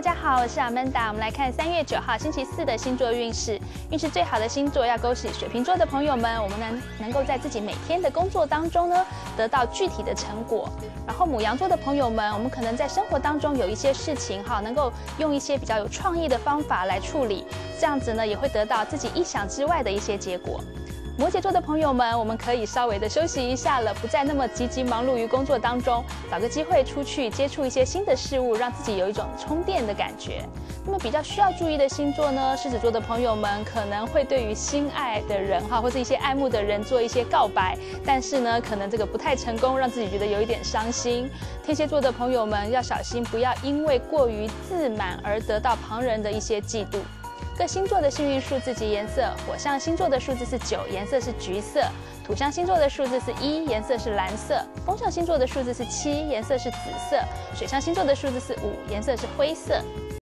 大家好，我是 Amanda，我们来看三月九号星期四的星座运势。运势最好的星座要恭喜水瓶座的朋友们，我们能能够在自己每天的工作当中呢，得到具体的成果。然后母羊座的朋友们，我们可能在生活当中有一些事情哈，能够用一些比较有创意的方法来处理，这样子呢，也会得到自己意想之外的一些结果。摩羯座的朋友们，我们可以稍微的休息一下了，不再那么积极忙碌于工作当中，找个机会出去接触一些新的事物，让自己有一种充电的感觉。那么比较需要注意的星座呢，狮子座的朋友们可能会对于心爱的人哈，或是一些爱慕的人做一些告白，但是呢，可能这个不太成功，让自己觉得有一点伤心。天蝎座的朋友们要小心，不要因为过于自满而得到旁人的一些嫉妒。各星座的幸运数字及颜色：火象星座的数字是九，颜色是橘色；土象星座的数字是一，颜色是蓝色；风象星座的数字是七，颜色是紫色；水象星座的数字是五，颜色是灰色。